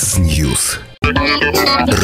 News.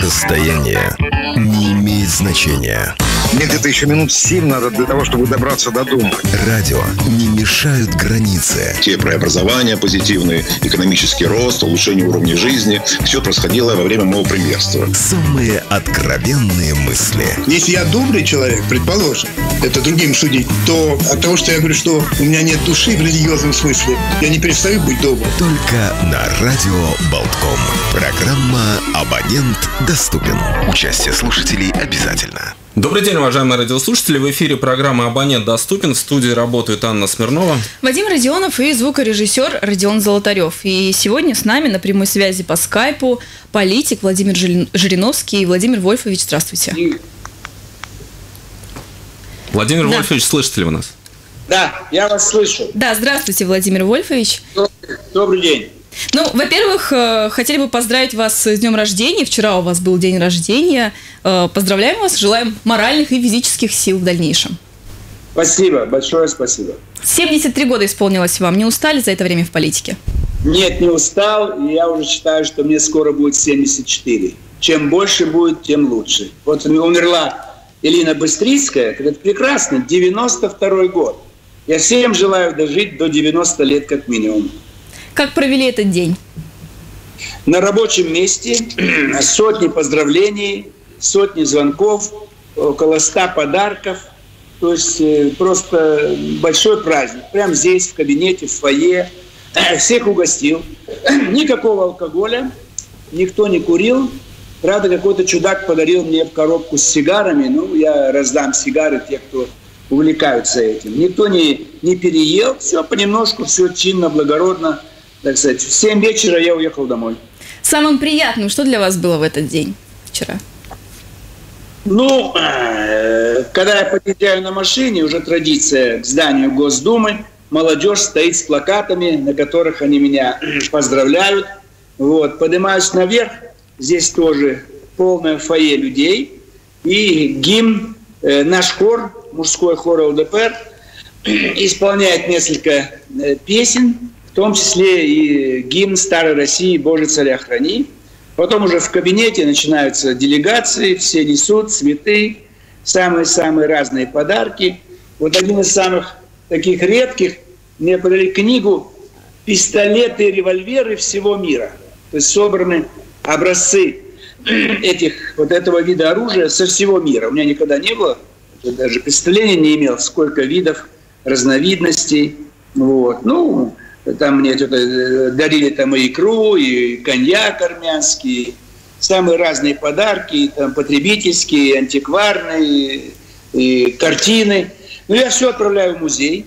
Расстояние не имеет значения. Мне где-то еще минут семь надо для того, чтобы добраться до дома. Радио не мешают границы. Те преобразования позитивные, экономический рост, улучшение уровня жизни. Все происходило во время моего премьерства. Самые откровенные мысли. Если я добрый человек, предположим, это другим судить, то от того, что я говорю, что у меня нет души в религиозном смысле, я не перестаю быть добрым. Только на радио Болтком. Программа «Абонент доступен». Участие слушателей обязательно. Добрый день, уважаемые радиослушатели. В эфире программа «Абонент доступен». В студии работает Анна Смирнова. Вадим Родионов и звукорежиссер Родион Золотарев. И сегодня с нами на прямой связи по скайпу политик Владимир Жириновский и Владимир Вольфович. Здравствуйте. Владимир Да. Вольфович, слышите ли вы нас? Да, я вас слышу. Да, здравствуйте, Владимир Вольфович. Добрый, добрый день. Ну, во-первых, э, хотели бы поздравить вас с днем рождения. Вчера у вас был день рождения. Э, Поздравляем вас, желаем моральных и физических сил в дальнейшем. Спасибо, большое спасибо. 73 года исполнилось вам. Не устали за это время в политике? Нет, не устал, и я уже считаю, что мне скоро будет 74. Чем больше будет, тем лучше. Вот умерла Элина Быстрицкая, это прекрасно, 92 год. Я всем желаю дожить до 90 лет как минимум. Как провели этот день? На рабочем месте сотни поздравлений, сотни звонков, около 100 подарков. То есть э, просто большой праздник. Прямо здесь, в кабинете, в фойе. Всех угостил. Никакого алкоголя, никто не курил. Правда, какой-то чудак подарил мне коробку с сигарами. Ну, я раздам сигары те, кто увлекаются этим. Никто не, не переел. Все понемножку, все чинно, благородно. Так сказать, в 7 вечера я уехал домой. Самым приятным, что для вас было в этот день вчера? Ну, э, когда я подъезжаю на машине, уже традиция к зданию Госдумы, молодежь стоит с плакатами, на которых они меня поздравляют. Вот, поднимаюсь наверх, здесь тоже полное фойе людей, и гимн, э, наш хор, мужской хор ЛДПР, исполняет несколько э, песен, том числе и гимн Старой России «Боже, царя храни». Потом уже в кабинете начинаются делегации, все несут цветы, самые-самые разные подарки. Вот один из самых таких редких, мне подарили книгу «Пистолеты и револьверы всего мира». То есть собраны образцы этих, вот этого вида оружия со всего мира. У меня никогда не было, даже представления не имел, сколько видов, разновидностей. Вот. Ну, там мне что-то э, дарили там и икру, и коньяк армянский, самые разные подарки, там потребительские, антикварные, и картины. Ну, я все отправляю в музей.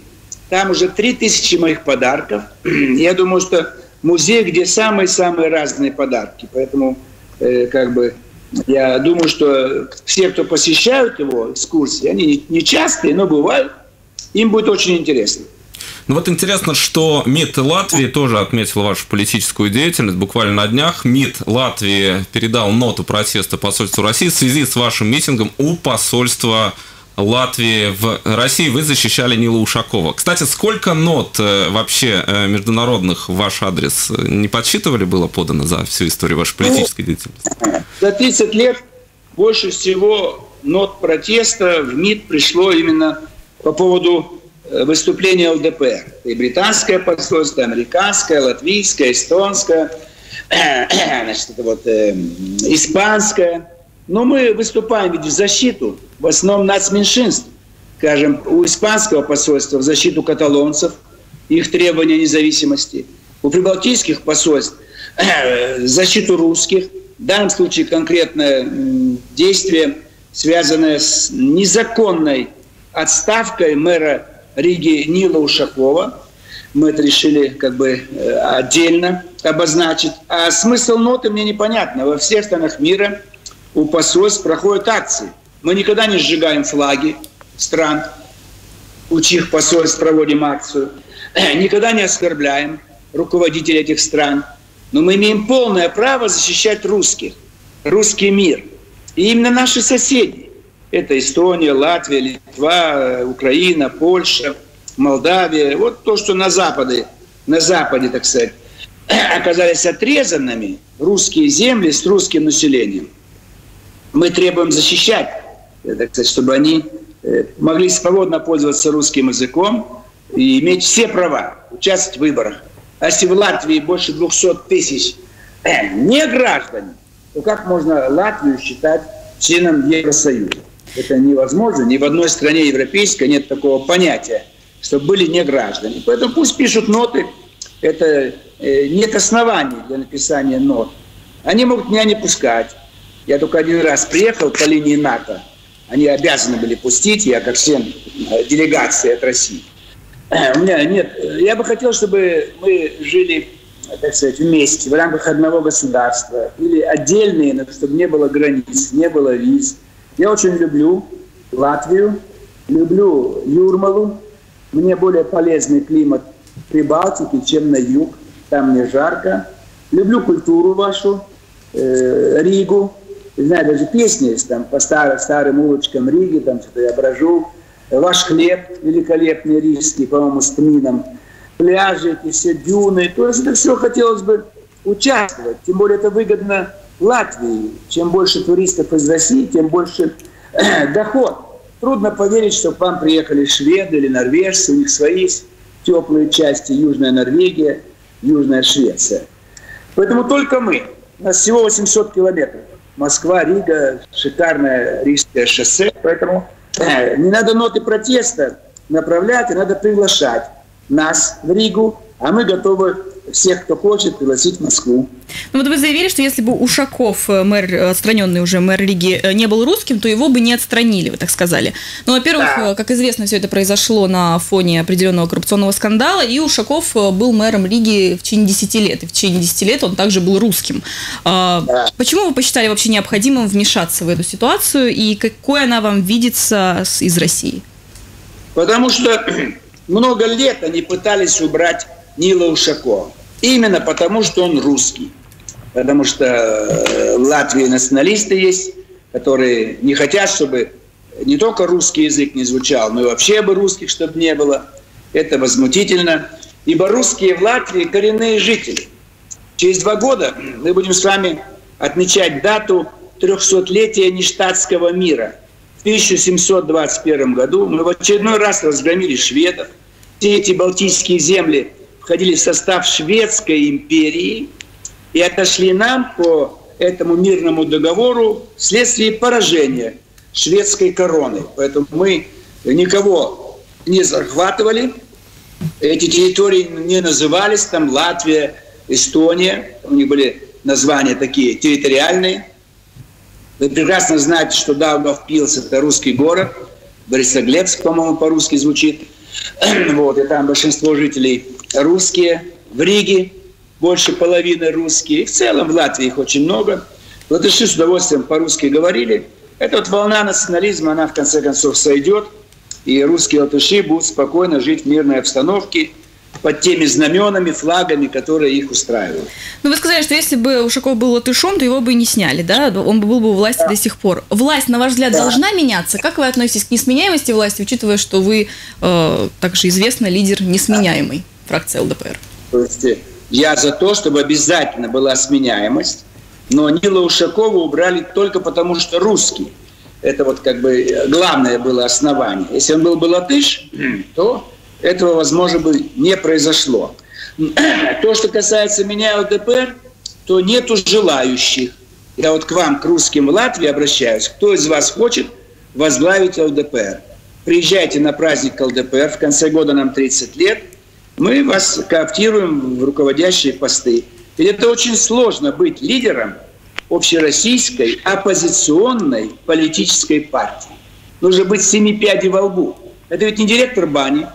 Там уже 3000 моих подарков. Я думаю, что музей, где самые-самые разные подарки. Поэтому, э, как бы, я думаю, что все, кто посещают его экскурсии, они не- не частые, но бывают, им будет очень интересно. Ну вот интересно, что МИД Латвии тоже отметил вашу политическую деятельность. Буквально на днях МИД Латвии передал ноту протеста посольству России в связи с вашим митингом у посольства Латвии в России. Вы защищали Нила Ушакова. Кстати, сколько нот э, вообще э, международных в ваш адрес э, не подсчитывали было подано за всю историю вашей политической деятельности? За 30 лет больше всего нот протеста в МИД пришло именно по поводу выступления ЛДПР. И британское посольство, и американское, латвийское, эстонское, значит, это вот э, испанское. Но мы выступаем ведь в защиту, в основном нацменьшинств. Скажем, у испанского посольства в защиту каталонцев, их требования независимости. У прибалтийских посольств в защиту русских. В данном случае конкретное действие, связанное с незаконной отставкой мэра Риги Нила Ушакова. Мы это решили как бы э, отдельно обозначить. А смысл ноты мне непонятно. Во всех странах мира у посольств проходят акции. Мы никогда не сжигаем флаги стран, у чьих посольств проводим акцию. Никогда не оскорбляем руководителей этих стран. Но мы имеем полное право защищать русских, русский мир. И именно наши соседи, это Эстония, Латвия, Литва, Украина, Польша, Молдавия, вот то, что на Западе, на Западе, так сказать, оказались отрезанными, русские земли с русским населением, мы требуем защищать, так сказать, чтобы они э, могли свободно пользоваться русским языком и иметь все права, участвовать в выборах. А если в Латвии больше 200 тысяч э, не граждан, то как можно Латвию считать членом Евросоюза? Это невозможно. Ни в одной стране европейской нет такого понятия, чтобы были не граждане. Поэтому пусть пишут ноты. Это э, нет оснований для написания нот. Они могут меня не пускать. Я только один раз приехал по линии НАТО. Они обязаны были пустить, я как член э, делегации от России. У меня нет. Я бы хотел, чтобы мы жили, так сказать, вместе, в рамках одного государства. Или отдельные, чтобы не было границ, не было виз. Я очень люблю Латвию, люблю Юрмалу. Мне более полезный климат при Балтике, чем на юг. Там мне жарко. Люблю культуру вашу, э, Ригу. Знаю, даже песни есть там по старым, старым улочкам Риги, там что-то я брожу. Ваш хлеб великолепный рижский, по-моему, с тмином. Пляжи эти все, дюны. То есть это все хотелось бы участвовать. Тем более это выгодно Латвии. Чем больше туристов из России, тем больше доход. Трудно поверить, что к вам приехали шведы или норвежцы, у них свои теплые части, Южная Норвегия, Южная Швеция. Поэтому только мы. У нас всего 800 километров. Москва, Рига, шикарное рижское шоссе. Поэтому э, не надо ноты протеста направлять, а надо приглашать нас в Ригу, а мы готовы всех, кто хочет, пригласить в Москву. Ну вот вы заявили, что если бы Ушаков, э, мэр, э, отстраненный уже мэр Риги, э, не был русским, то его бы не отстранили, вы так сказали. Ну, во-первых, да. как известно, все это произошло на фоне определенного коррупционного скандала, и Ушаков был мэром Риги в течение 10 лет, и в течение 10 лет он также был русским. А, да. Почему вы посчитали вообще необходимым вмешаться в эту ситуацию, и какой она вам видится из России? Потому что много лет они пытались убрать Нила Ушакова. Именно потому, что он русский. Потому что э, в Латвии националисты есть, которые не хотят, чтобы не только русский язык не звучал, но и вообще бы русских, чтобы не было. Это возмутительно. Ибо русские в Латвии коренные жители. Через два года мы будем с вами отмечать дату 300-летия нештатского мира. В 1721 году мы в очередной раз разгромили шведов. Все эти балтийские земли входили в состав Шведской империи и отошли нам по этому мирному договору вследствие поражения шведской короны. Поэтому мы никого не захватывали, эти территории не назывались там Латвия, Эстония, у них были названия такие территориальные. Вы прекрасно знаете, что Даугавпилс – это русский город, Борисоглебск, по-моему, по-русски звучит. Вот, и там большинство жителей русские, в Риге больше половины русские, и в целом в Латвии их очень много. Латыши с удовольствием по-русски говорили. Эта вот волна национализма, она в конце концов сойдет, и русские латыши будут спокойно жить в мирной обстановке, под теми знаменами, флагами, которые их устраивают. Ну, вы сказали, что если бы Ушаков был латышом, то его бы и не сняли, да? Он бы был бы у власти да. до сих пор. Власть, на ваш взгляд, да. должна меняться? Как вы относитесь к несменяемости власти, учитывая, что вы, э, также известно, лидер несменяемый? Да фракция ЛДПР? Э, я за то, чтобы обязательно была сменяемость, но Нила Ушакова убрали только потому, что русский. Это вот как бы э, главное было основание. Если он был бы латыш, то этого, возможно, бы не произошло. То, что касается меня ЛДПР, то нету желающих. Я вот к вам, к русским в Латвии обращаюсь. Кто из вас хочет возглавить ЛДПР? Приезжайте на праздник ЛДПР. В конце года нам 30 лет – мы вас кооптируем в руководящие посты. И это очень сложно быть лидером общероссийской оппозиционной политической партии. Нужно быть семи пядей во лбу. Это ведь не директор бани,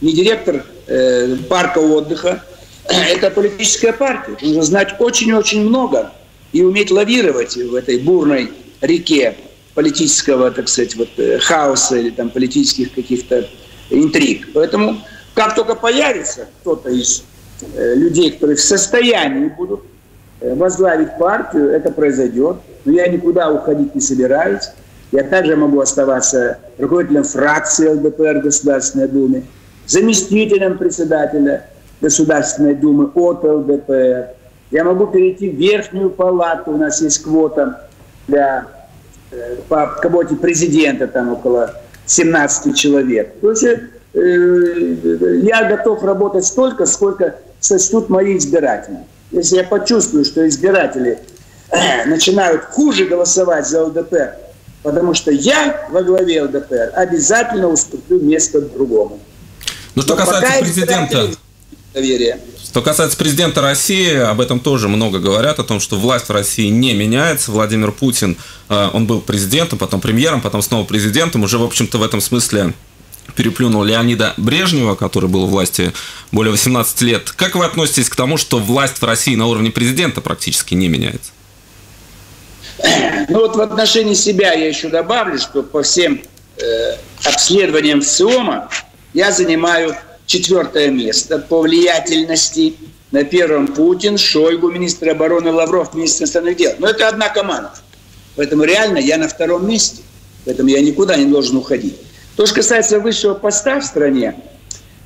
не директор э, парка отдыха. Это политическая партия. Нужно знать очень-очень много и уметь лавировать в этой бурной реке политического, так сказать, вот, э, хаоса или там политических каких-то интриг. Поэтому как только появится кто-то из э, людей, которые в состоянии будут э, возглавить партию, это произойдет. Но я никуда уходить не собираюсь. Я также могу оставаться руководителем фракции ЛДПР Государственной Думе, заместителем председателя Государственной Думы от ЛДПР. Я могу перейти в верхнюю палату, у нас есть квота для э, по квоте президента, там около 17 человек. То есть я готов работать столько, сколько сочтут мои избиратели. Если я почувствую, что избиратели э, начинают хуже голосовать за ЛДПР, потому что я во главе ЛДПР обязательно уступлю место другому. Ну, что Но касается президента, доверия. что касается президента России, об этом тоже много говорят, о том, что власть в России не меняется. Владимир Путин, э, он был президентом, потом премьером, потом снова президентом. Уже, в общем-то, в этом смысле переплюнул Леонида Брежнева, который был у власти более 18 лет. Как вы относитесь к тому, что власть в России на уровне президента практически не меняется? Ну вот в отношении себя я еще добавлю, что по всем э, обследованиям СИОМа я занимаю четвертое место по влиятельности. На первом Путин, Шойгу, министр обороны, Лавров, министр иностранных дел. Но это одна команда. Поэтому реально я на втором месте. Поэтому я никуда не должен уходить. То, что касается высшего поста в стране,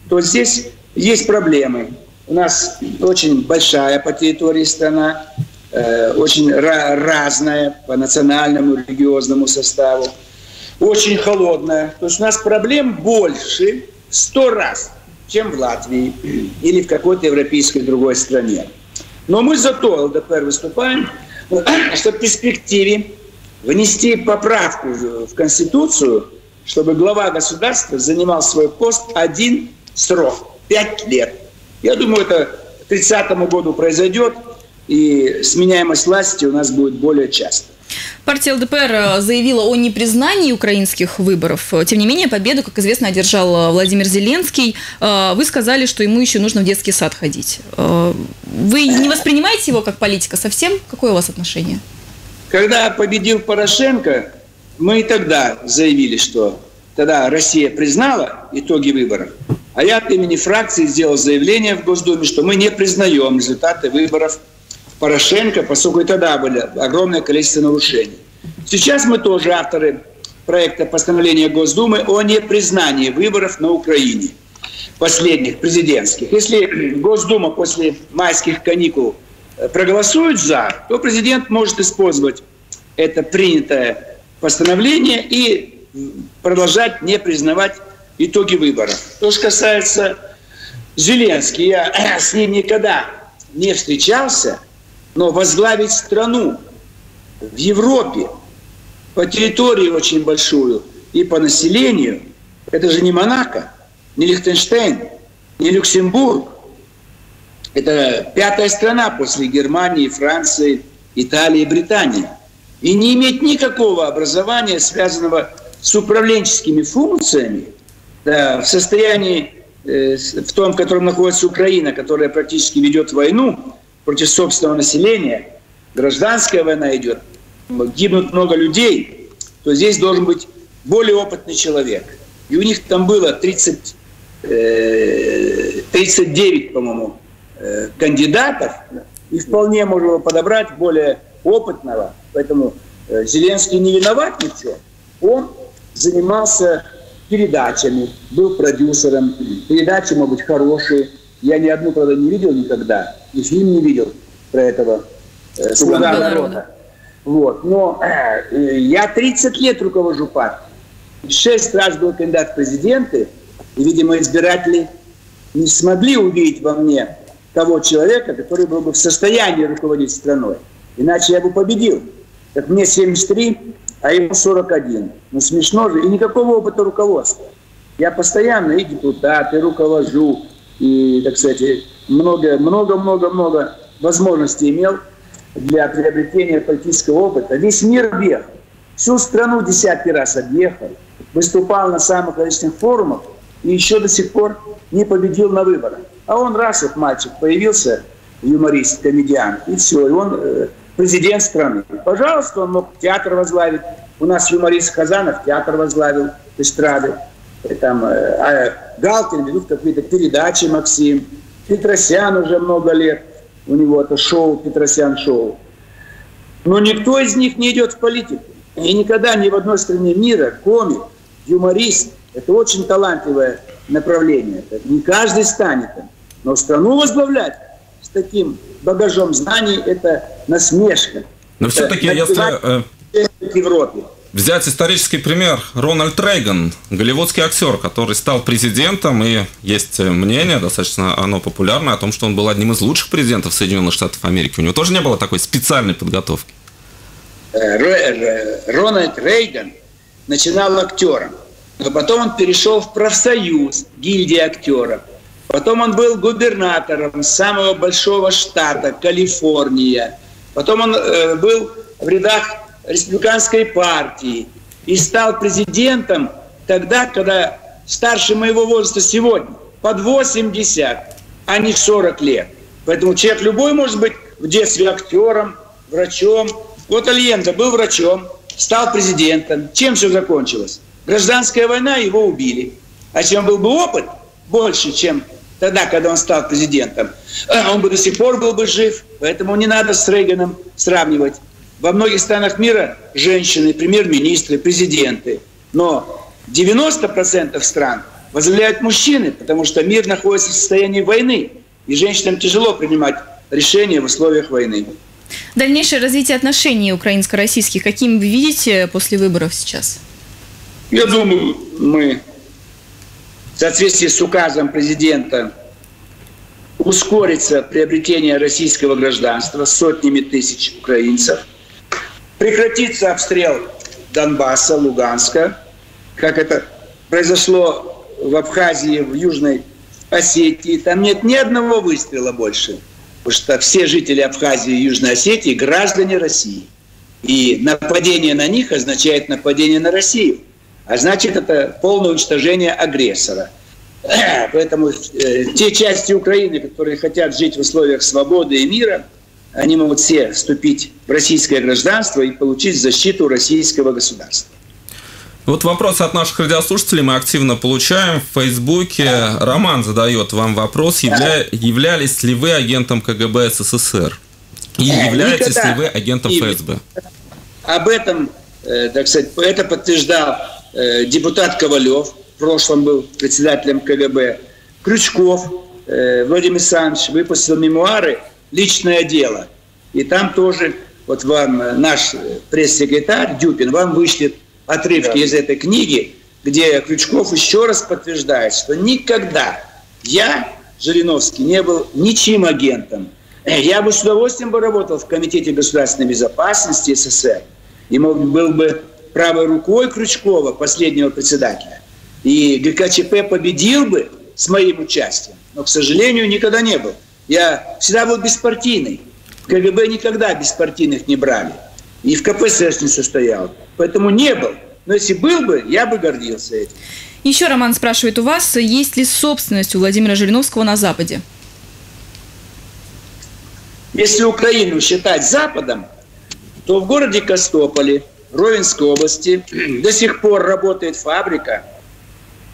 то здесь есть проблемы. У нас очень большая по территории страна, э, очень разная по национальному, религиозному составу, очень холодная. То есть у нас проблем больше сто раз, чем в Латвии или в какой-то европейской другой стране. Но мы зато ЛДПР выступаем, что в перспективе внести поправку в Конституцию, чтобы глава государства занимал свой пост один срок, пять лет. Я думаю, это к 30 году произойдет, и сменяемость власти у нас будет более часто. Партия ЛДПР э, заявила о непризнании украинских выборов. Тем не менее, победу, как известно, одержал э, Владимир Зеленский. Э, Вы сказали, что ему еще нужно в детский сад ходить. Э, Вы не воспринимаете его как политика совсем? Какое у вас отношение? Когда победил Порошенко, мы и тогда заявили, что тогда Россия признала итоги выборов, а я от имени фракции сделал заявление в Госдуме, что мы не признаем результаты выборов Порошенко, поскольку и тогда были огромное количество нарушений. Сейчас мы тоже авторы проекта постановления Госдумы о непризнании выборов на Украине, последних президентских. Если Госдума после майских каникул э, проголосует за, то президент может использовать это принятое постановление и продолжать не признавать итоги выборов. То, что касается Зеленский, я с ним никогда не встречался, но возглавить страну в Европе по территории очень большую и по населению, это же не Монако, не Лихтенштейн, не Люксембург. Это пятая страна после Германии, Франции, Италии, Британии. И не иметь никакого образования, связанного с управленческими функциями, да, в состоянии, э, в том, в котором находится Украина, которая практически ведет войну против собственного населения, гражданская война идет, гибнут много людей, то здесь должен быть более опытный человек. И у них там было 30, э, 39, по-моему, э, кандидатов, и вполне можно было подобрать более опытного. Поэтому э, Зеленский не виноват ни в чем. Он занимался передачами, был продюсером. Передачи могут быть хорошие. Я ни одну, правда, не видел никогда. И фильм не видел про этого э, «Слуга народа». Вот. Но э, я 30 лет руковожу партией. Шесть раз был кандидат в президенты. И, видимо, избиратели не смогли увидеть во мне того человека, который был бы в состоянии руководить страной. Иначе я бы победил. Так мне 73, а ему 41. Ну смешно же. И никакого опыта руководства. Я постоянно и депутат, и руковожу, и, так сказать, много, много, много, много возможностей имел для приобретения политического опыта. Весь мир объехал. Всю страну десятки раз объехал. Выступал на самых различных форумах и еще до сих пор не победил на выборах. А он раз вот мальчик появился, юморист, комедиант, и все, и он э, президент страны. Пожалуйста, он мог театр возглавить. У нас юморист Казанов театр возглавил эстрады. Там э, а Галкин ведут какие-то передачи Максим. Петросян уже много лет. У него это шоу, Петросян шоу. Но никто из них не идет в политику. И никогда ни в одной стране мира комик, юморист – это очень талантливое направление. Не каждый станет. Но страну возглавлять таким багажом знаний – это насмешка. Но все-таки, если в Европе. Взять исторический пример. Рональд Рейган, голливудский актер, который стал президентом, и есть мнение, достаточно оно популярное, о том, что он был одним из лучших президентов Соединенных Штатов Америки. У него тоже не было такой специальной подготовки. Э, Рональд Рейган начинал актером, но потом он перешел в профсоюз, гильдии актеров. Потом он был губернатором самого большого штата, Калифорния. Потом он э, был в рядах республиканской партии и стал президентом тогда, когда старше моего возраста сегодня, под 80, а не в 40 лет. Поэтому человек любой может быть в детстве актером, врачом. Вот Альенко был врачом, стал президентом. Чем все закончилось? Гражданская война, его убили. А чем был бы опыт больше, чем тогда, когда он стал президентом, он бы до сих пор был бы жив. Поэтому не надо с Рейганом сравнивать. Во многих странах мира женщины, премьер-министры, президенты. Но 90% стран возглавляют мужчины, потому что мир находится в состоянии войны. И женщинам тяжело принимать решения в условиях войны. Дальнейшее развитие отношений украинско-российских, каким вы видите после выборов сейчас? Я думаю, мы в соответствии с указом президента ускорится приобретение российского гражданства сотнями тысяч украинцев – Прекратится обстрел Донбасса, Луганска, как это произошло в Абхазии, в Южной Осетии. Там нет ни одного выстрела больше. Потому что все жители Абхазии и Южной Осетии – граждане России. И нападение на них означает нападение на Россию. А значит, это полное уничтожение агрессора. Поэтому э, те части Украины, которые хотят жить в условиях свободы и мира – они могут все вступить в российское гражданство и получить защиту российского государства. Вот вопрос от наших радиослушателей мы активно получаем в Фейсбуке. Роман задает вам вопрос, явля... являлись ли вы агентом КГБ СССР? И являетесь Никогда. ли вы агентом ФСБ? Об этом, э, так сказать, это подтверждал э, депутат Ковалев, в прошлом был председателем КГБ, Крючков, э, Владимир Александрович выпустил мемуары личное дело. И там тоже, вот вам э, наш пресс-секретарь Дюпин вам вышлет отрывки да. из этой книги, где Крючков еще раз подтверждает, что никогда я, Жириновский, не был ничьим агентом. Э, я бы с удовольствием бы работал в Комитете государственной безопасности СССР и мог, был бы правой рукой Крючкова, последнего председателя. И ГКЧП победил бы с моим участием, но, к сожалению, никогда не был. Я всегда был беспартийный. В КГБ никогда беспартийных не брали. И в КПСС не состоял. Поэтому не был. Но если был бы, я бы гордился этим. Еще Роман спрашивает у вас, есть ли собственность у Владимира Жириновского на Западе? Если Украину считать Западом, то в городе Костополе, Ровенской области, до сих пор работает фабрика,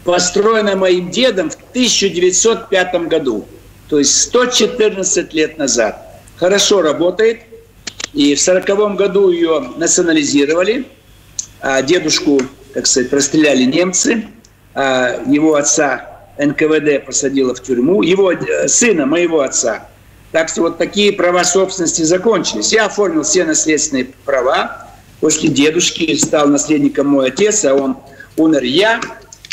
построенная моим дедом в 1905 году то есть 114 лет назад. Хорошо работает. И в 1940 году ее национализировали, а дедушку, так сказать, расстреляли немцы, а его отца НКВД посадила в тюрьму, его э, сына, моего отца. Так что вот такие права собственности закончились. Я оформил все наследственные права. После дедушки стал наследником мой отец, а он умер я.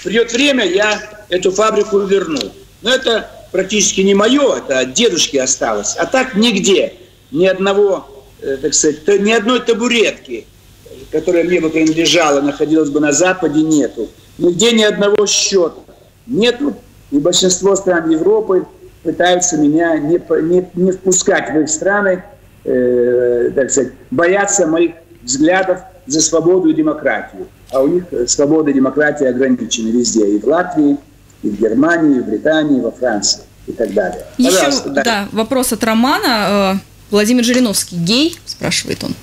Придет время, я эту фабрику верну. Но это практически не мое, это от дедушки осталось. А так нигде, ни одного, э, так сказать, ни одной табуретки, которая мне бы принадлежала, находилась бы на Западе, нету. Нигде ни одного счета нету, и большинство стран Европы пытаются меня не, не, не впускать в их страны, э, так сказать, боятся моих взглядов за свободу и демократию. А у них свобода и демократия ограничены везде, и в Латвии, и в Германии, и в Британии, и во Франции и так далее. Еще, да. да, вопрос от Романа. Э, Владимир Жириновский гей, спрашивает он.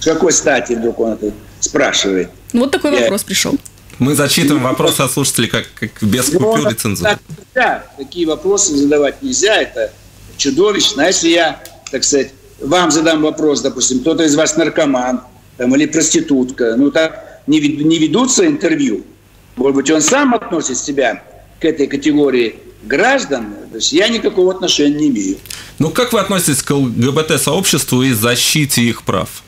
С какой стати вдруг он это спрашивает? Ну, вот такой Я... вопрос пришел. Мы зачитываем вопросы от слушателей как, как без ну, купюр цензуры. Да, такие вопросы задавать нельзя, это чудовищно. А если я, так сказать, вам задам вопрос, допустим, кто-то из вас наркоман там, или проститутка, ну так не, не ведутся интервью. Может быть, он сам относит себя к этой категории граждан, то есть я никакого отношения не имею. Ну, как вы относитесь к ЛГБТ-сообществу и защите их прав?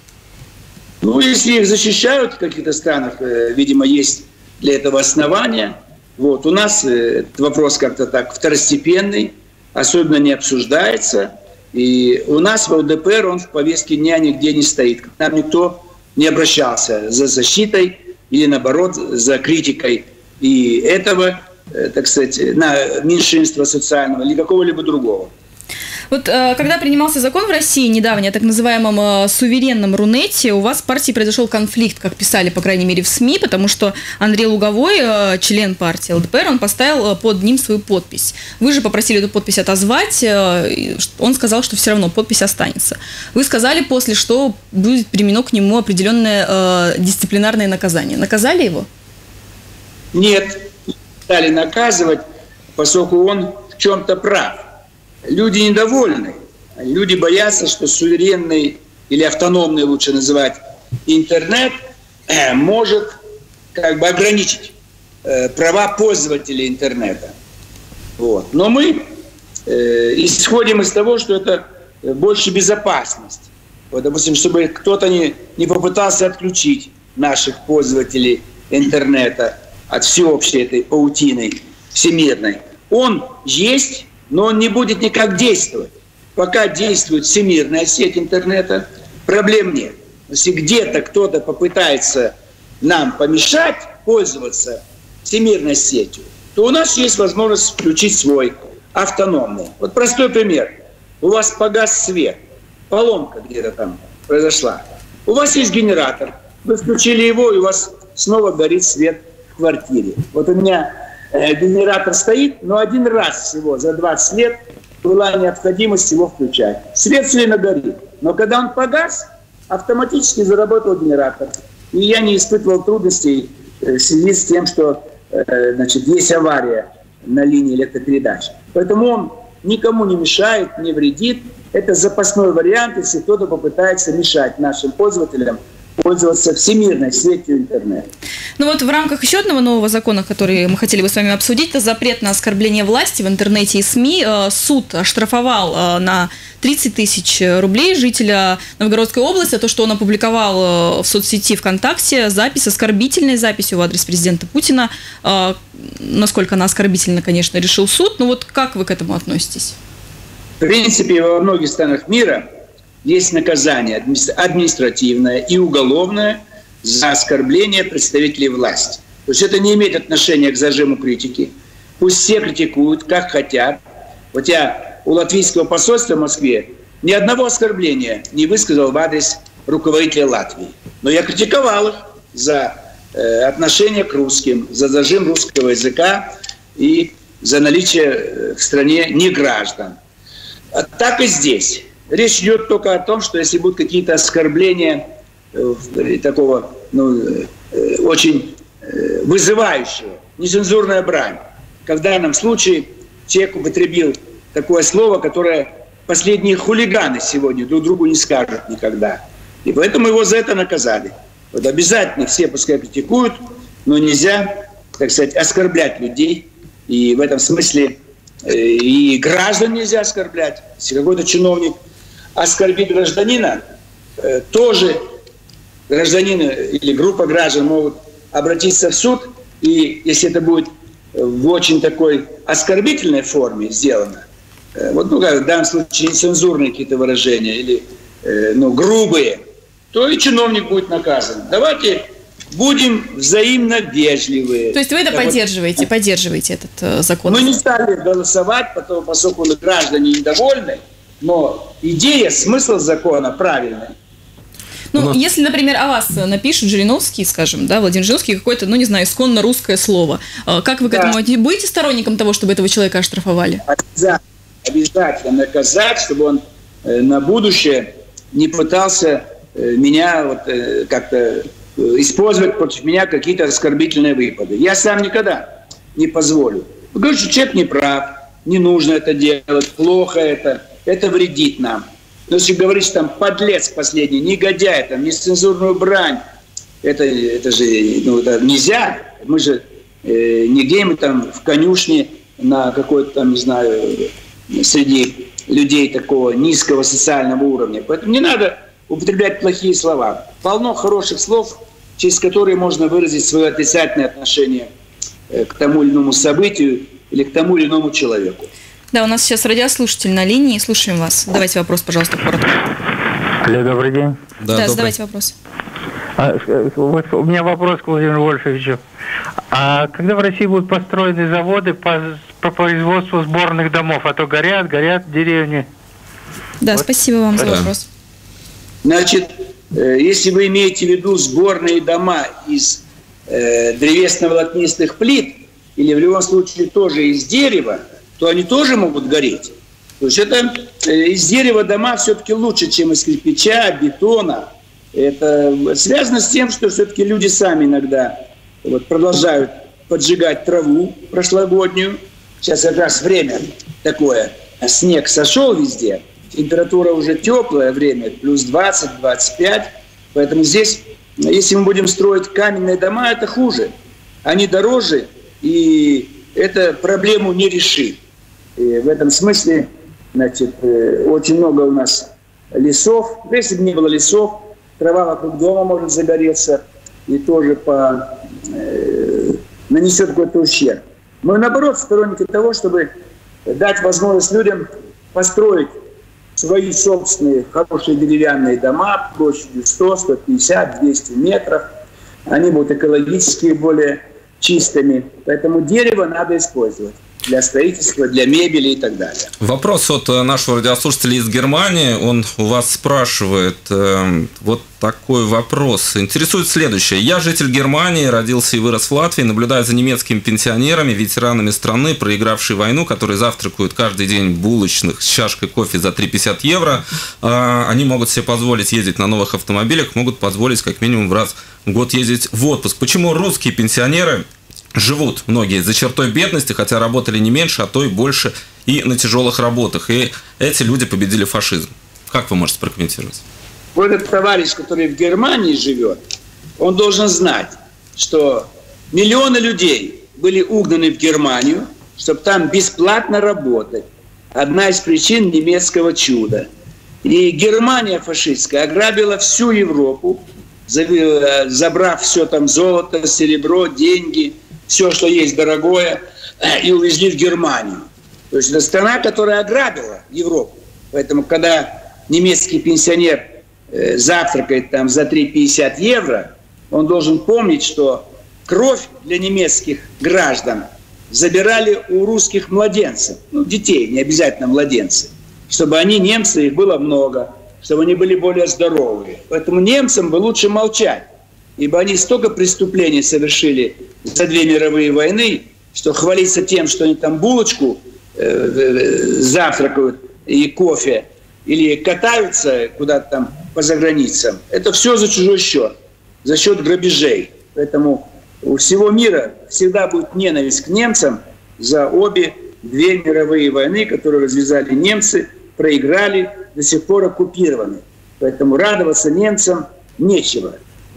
Ну, если их защищают в каких-то странах, э, видимо, есть для этого основания. Вот. У нас э, этот вопрос как-то так второстепенный, особенно не обсуждается. И у нас в ЛДПР он в повестке дня нигде не стоит. К нам никто не обращался за защитой или, наоборот, за критикой и этого, э, так сказать, на меньшинства социального или какого-либо другого. Вот э, когда принимался закон в России недавно о так называемом э, суверенном Рунете, у вас в партии произошел конфликт, как писали, по крайней мере, в СМИ, потому что Андрей Луговой, э, член партии ЛДПР, он поставил под ним свою подпись. Вы же попросили эту подпись отозвать, он сказал, что все равно подпись останется. Вы сказали после, что будет применено к нему определенное дисциплинарное наказание. Наказали его? Нет, стали наказывать, поскольку он в чем-то прав люди недовольны. Люди боятся, что суверенный или автономный, лучше называть, интернет э, может как бы ограничить э, права пользователей интернета. Вот. Но мы э, исходим из того, что это больше безопасность. Вот, допустим, чтобы кто-то не, не попытался отключить наших пользователей интернета от всеобщей этой паутины всемирной. Он есть, но он не будет никак действовать. Пока действует всемирная сеть интернета, проблем нет. Если где-то кто-то попытается нам помешать пользоваться всемирной сетью, то у нас есть возможность включить свой автономный. Вот простой пример. У вас погас свет, поломка где-то там произошла. У вас есть генератор, вы включили его, и у вас снова горит свет в квартире. Вот у меня генератор стоит, но один раз всего за 20 лет была необходимость его включать. Свет все время горит. Но когда он погас, автоматически заработал генератор. И я не испытывал трудностей э, в связи с тем, что э, значит, есть авария на линии электропередач. Поэтому он никому не мешает, не вредит. Это запасной вариант, если кто-то попытается мешать нашим пользователям пользоваться всемирной сетью интернет. Ну вот в рамках еще одного нового закона, который мы хотели бы с вами обсудить, это запрет на оскорбление власти в интернете и СМИ. Э, суд оштрафовал э, на 30 тысяч рублей жителя Новгородской области за то, что он опубликовал э, в соцсети ВКонтакте запись, оскорбительной записью в адрес президента Путина. Насколько она оскорбительна, конечно, решил суд. Но вот как вы к этому относитесь? В принципе, во многих странах мира есть наказание административное и уголовное за оскорбление представителей власти. То есть это не имеет отношения к зажиму критики. Пусть все критикуют, как хотят. Вот я у латвийского посольства в Москве ни одного оскорбления не высказал в адрес руководителя Латвии. Но я критиковал их за э, отношение к русским, за зажим русского языка и за наличие э, в стране неграждан. А так и здесь. Речь идет только о том, что если будут какие-то оскорбления э, такого ну, э, очень э, вызывающего, нецензурная брань, как в данном случае человек употребил такое слово, которое последние хулиганы сегодня друг другу не скажут никогда. И поэтому его за это наказали. Вот обязательно все пускай критикуют, но нельзя, так сказать, оскорблять людей. И в этом смысле и граждан нельзя оскорблять. Если какой-то чиновник – оскорбить гражданина, э, тоже гражданин или группа граждан могут обратиться в суд, и если это будет в очень такой оскорбительной форме сделано, э, вот, ну, как в данном случае нецензурные какие-то выражения или э, ну, грубые, то и чиновник будет наказан. Давайте будем взаимно вежливые. То есть вы это Я поддерживаете, вот... поддерживаете этот э, закон? Мы не стали голосовать, потому, поскольку граждане недовольны, но идея, смысл закона правильный. Ну, Но... если, например, о вас напишут Жириновский, скажем, да, Владимир Жириновский, какое-то, ну, не знаю, исконно русское слово, а как вы к да. этому будете сторонником того, чтобы этого человека оштрафовали? Обязательно, обязательно наказать, чтобы он э, на будущее не пытался э, меня вот э, как-то использовать против меня какие-то оскорбительные выпады. Я сам никогда не позволю. Говорю, что человек не прав, не нужно это делать, плохо это это вредит нам. Но если говоришь там подлец последний, негодяй, там нецензурную брань, это, это же ну, это нельзя. Мы же э, нигде мы там в конюшне на какой-то там, не знаю, среди людей такого низкого социального уровня. Поэтому не надо употреблять плохие слова. Полно хороших слов, через которые можно выразить свое отрицательное отношение э, к тому или иному событию или к тому или иному человеку. Да, у нас сейчас радиослушатель на линии. Слушаем вас. Давайте вопрос, пожалуйста, коротко. Алло, добрый день. Да, да задавайте вопрос. А, вот у меня вопрос к Владимиру Вольфовичу. А когда в России будут построены заводы по, по производству сборных домов? А то горят, горят деревни. Да, вот. спасибо вам за вопрос. Значит, э, если вы имеете в виду сборные дома из э, древесно-волокнистых плит, или в любом случае тоже из дерева, то они тоже могут гореть. То есть это э, из дерева дома все-таки лучше, чем из кирпича, бетона. Это связано с тем, что все-таки люди сами иногда вот, продолжают поджигать траву прошлогоднюю. Сейчас как раз время такое. Снег сошел везде, температура уже теплое время, плюс 20-25. Поэтому здесь, если мы будем строить каменные дома, это хуже. Они дороже, и это проблему не решит. И в этом смысле значит, э, очень много у нас лесов. Если бы не было лесов, трава вокруг дома может загореться и тоже по, э, нанесет какой-то ущерб. Мы, наоборот, сторонники того, чтобы дать возможность людям построить свои собственные хорошие деревянные дома площадью 100, 150, 200 метров. Они будут экологически более чистыми. Поэтому дерево надо использовать для строительства, для мебели и так далее. Вопрос от э, нашего радиослушателя из Германии. Он у вас спрашивает э, вот такой вопрос. Интересует следующее. Я житель Германии, родился и вырос в Латвии, наблюдаю за немецкими пенсионерами, ветеранами страны, проигравшей войну, которые завтракают каждый день булочных с чашкой кофе за 3,50 евро. Э, они могут себе позволить ездить на новых автомобилях, могут позволить как минимум в раз в год ездить в отпуск. Почему русские пенсионеры живут многие за чертой бедности, хотя работали не меньше, а то и больше и на тяжелых работах. И эти люди победили фашизм. Как вы можете прокомментировать? Вот этот товарищ, который в Германии живет, он должен знать, что миллионы людей были угнаны в Германию, чтобы там бесплатно работать. Одна из причин немецкого чуда. И Германия фашистская ограбила всю Европу, э, забрав все там золото, серебро, деньги – все, что есть дорогое, э, и увезли в Германию. То есть это страна, которая ограбила Европу. Поэтому, когда немецкий пенсионер э, завтракает там за 3,50 евро, он должен помнить, что кровь для немецких граждан забирали у русских младенцев, ну, детей, не обязательно младенцев, чтобы они, немцы, их было много, чтобы они были более здоровые. Поэтому немцам бы лучше молчать ибо они столько преступлений совершили за две мировые войны, что хвалиться тем, что они там булочку э, э, завтракают и кофе, или катаются куда-то там по заграницам, это все за чужой счет, за счет грабежей. Поэтому у всего мира всегда будет ненависть к немцам за обе две мировые войны, которые развязали немцы, проиграли, до сих пор оккупированы. Поэтому радоваться немцам нечего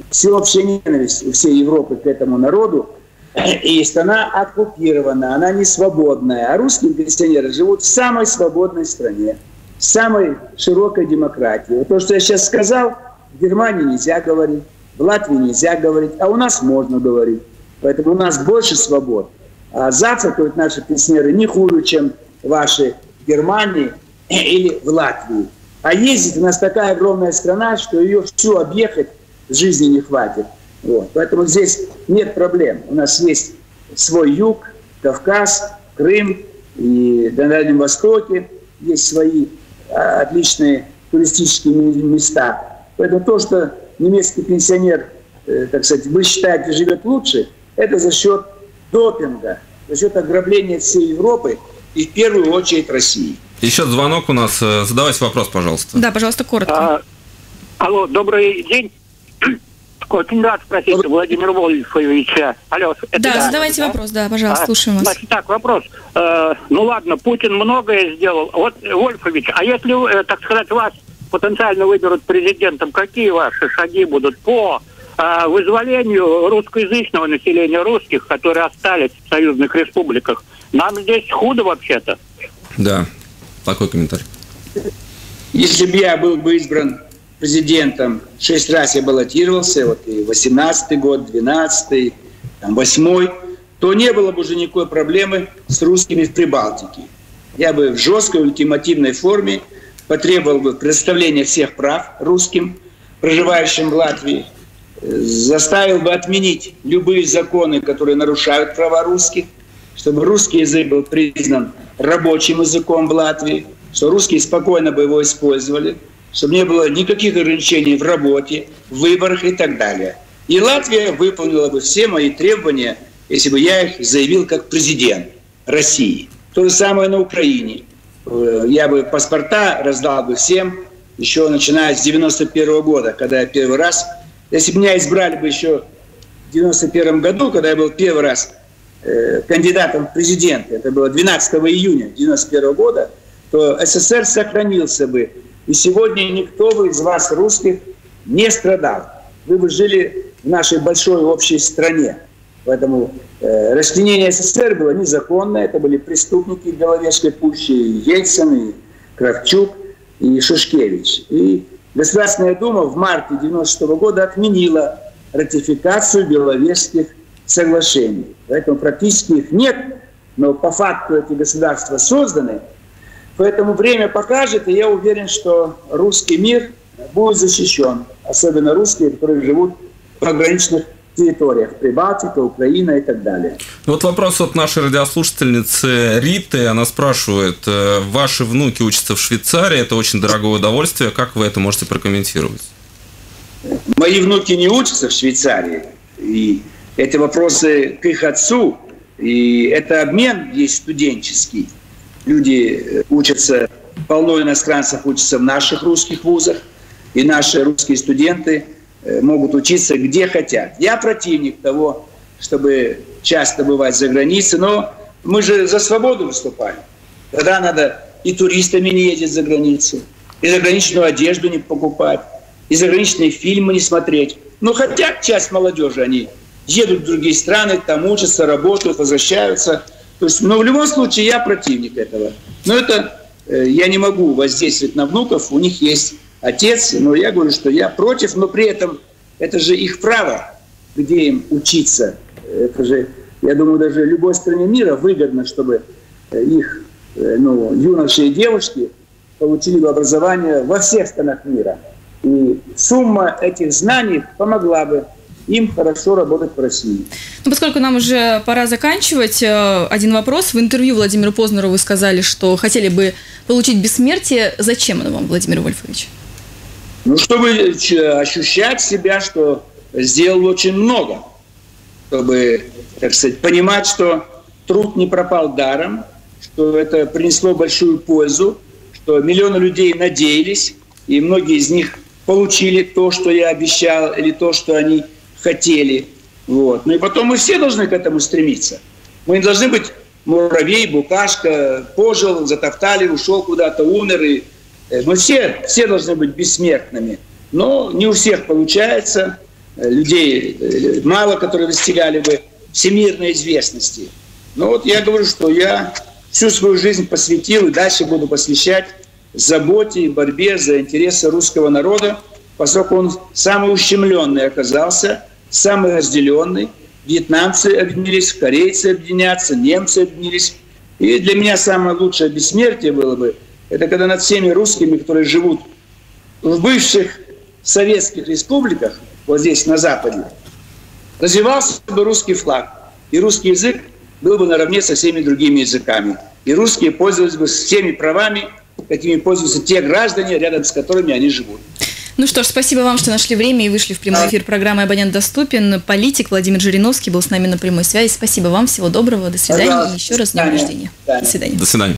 всеобщая ненависть всей Европы к этому народу, и страна оккупирована, она не свободная. А русские пенсионеры живут в самой свободной стране, в самой широкой демократии. То, что я сейчас сказал, в Германии нельзя говорить, в Латвии нельзя говорить, а у нас можно говорить. Поэтому у нас больше свобод. А завтракают наши пенсионеры не хуже, чем ваши в Германии или в Латвии. А ездить у нас такая огромная страна, что ее всю объехать жизни не хватит. Вот. Поэтому здесь нет проблем. У нас есть свой юг, Кавказ, Крым и на Дальнем Востоке есть свои а, отличные туристические места. Поэтому то, что немецкий пенсионер, э, так сказать, вы считаете, живет лучше, это за счет допинга, за счет ограбления всей Европы и в первую очередь России. Еще звонок у нас. Э, задавайте вопрос, пожалуйста. Да, пожалуйста, коротко. А, алло, добрый день. Очень рад спросить. Владимира Вольфовича. Алло, это да, да, задавайте да? вопрос, да, пожалуйста, а, слушаем вас. Значит, так, вопрос. Э, ну ладно, Путин многое сделал. Вот, Вольфович, а если, э, так сказать, вас потенциально выберут президентом, какие ваши шаги будут по а вызволению русскоязычного населения русских, которые остались в союзных республиках. Нам здесь худо вообще-то. Да, такой комментарий. Если бы я был бы избран президентом, шесть раз я баллотировался, вот и 18 год, 12 там, 8 то не было бы уже никакой проблемы с русскими в Прибалтике. Я бы в жесткой ультимативной форме потребовал бы предоставления всех прав русским, проживающим в Латвии, заставил бы отменить любые законы, которые нарушают права русских, чтобы русский язык был признан рабочим языком в Латвии, что русские спокойно бы его использовали, чтобы не было никаких ограничений в работе, в выборах и так далее. И Латвия выполнила бы все мои требования, если бы я их заявил как президент России. То же самое на Украине. Э, я бы паспорта раздал бы всем, еще начиная с 91 -го года, когда я первый раз если бы меня избрали бы еще в 91 году, когда я был первый раз э, кандидатом в президенты, это было 12 июня 91 года, то СССР сохранился бы. И сегодня никто бы из вас, русских, не страдал. Вы бы жили в нашей большой общей стране. Поэтому э, расчленение СССР было незаконно. Это были преступники Головешкой пуще, и Ельцин, и Кравчук, и Шушкевич. И Государственная Дума в марте 1996 года отменила ратификацию Беловежских соглашений. Поэтому практически их нет, но по факту эти государства созданы. Поэтому время покажет, и я уверен, что русский мир будет защищен. Особенно русские, которые живут в пограничных территориях. Прибалтика, Украина и так далее. Вот вопрос от нашей радиослушательницы Риты. Она спрашивает, э, ваши внуки учатся в Швейцарии, это очень дорогое удовольствие. Как вы это можете прокомментировать? Мои внуки не учатся в Швейцарии. И это вопросы к их отцу. И это обмен есть студенческий. Люди э, учатся, полно иностранцев учатся в наших русских вузах. И наши русские студенты – Э, могут учиться где хотят. Я противник того, чтобы часто бывать за границей, но мы же за свободу выступаем. Тогда надо и туристами не ездить за границу, и заграничную одежду не покупать, и заграничные фильмы не смотреть. Но хотят часть молодежи, они едут в другие страны, там учатся, работают, возвращаются. То есть, но в любом случае я противник этого. Но это э, я не могу воздействовать на внуков, у них есть отец, но я говорю, что я против, но при этом это же их право, где им учиться. Это же, я думаю, даже любой стране мира выгодно, чтобы э, их э, ну, юноши и девушки получили бы образование во всех странах мира. И сумма этих знаний помогла бы им хорошо работать в России. Ну, поскольку нам уже пора заканчивать, э, один вопрос. В интервью Владимиру Познеру вы сказали, что хотели бы получить бессмертие. Зачем оно вам, Владимир Вольфович? Ну, чтобы ощущать себя, что сделал очень много. Чтобы, так сказать, понимать, что труд не пропал даром, что это принесло большую пользу, что миллионы людей надеялись, и многие из них получили то, что я обещал, или то, что они хотели. Вот. Ну и потом мы все должны к этому стремиться. Мы не должны быть муравей, букашка, пожил, затоптали, ушел куда-то, умер, и Э, мы все, все должны быть бессмертными. Но не у всех получается. Э, людей э, мало, которые достигали бы всемирной известности. Но вот я говорю, что я всю свою жизнь посвятил и дальше буду посвящать заботе и борьбе за интересы русского народа, поскольку он самый ущемленный оказался, самый разделенный. Вьетнамцы объединились, корейцы объединятся, немцы объединились. И для меня самое лучшее бессмертие было бы – это когда над всеми русскими, которые живут в бывших советских республиках, вот здесь, на Западе, развивался бы русский флаг. И русский язык был бы наравне со всеми другими языками. И русские пользовались бы всеми правами, какими пользуются те граждане, рядом с которыми они живут. Ну что ж, спасибо вам, что нашли время и вышли в прямой эфир программы «Абонент доступен». Политик Владимир Жириновский был с нами на прямой связи. Спасибо вам, всего доброго, до свидания. И еще раз с днем рождения. До свидания. До свидания.